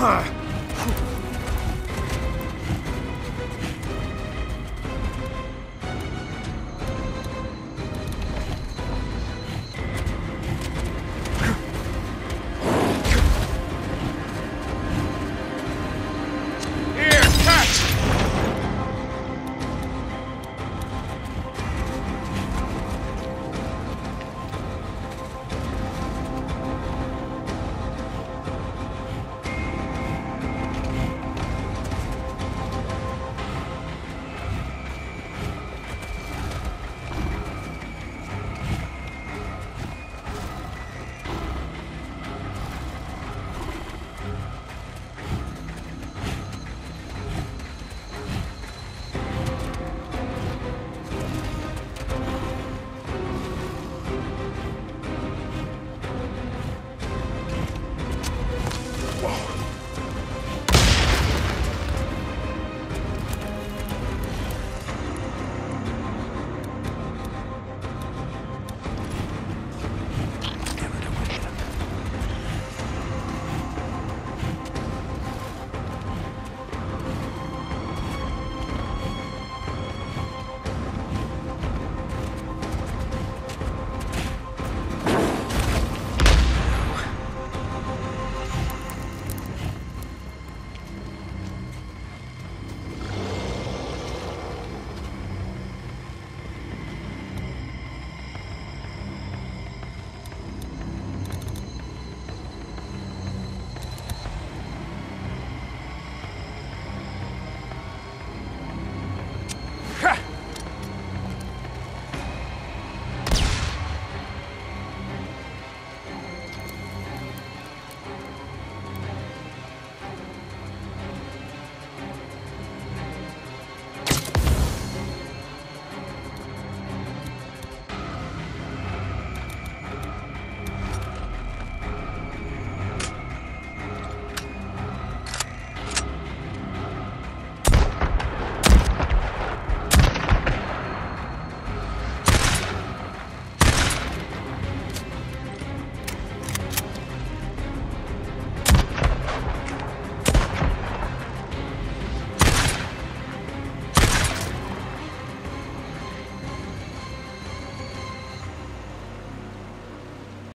Huh.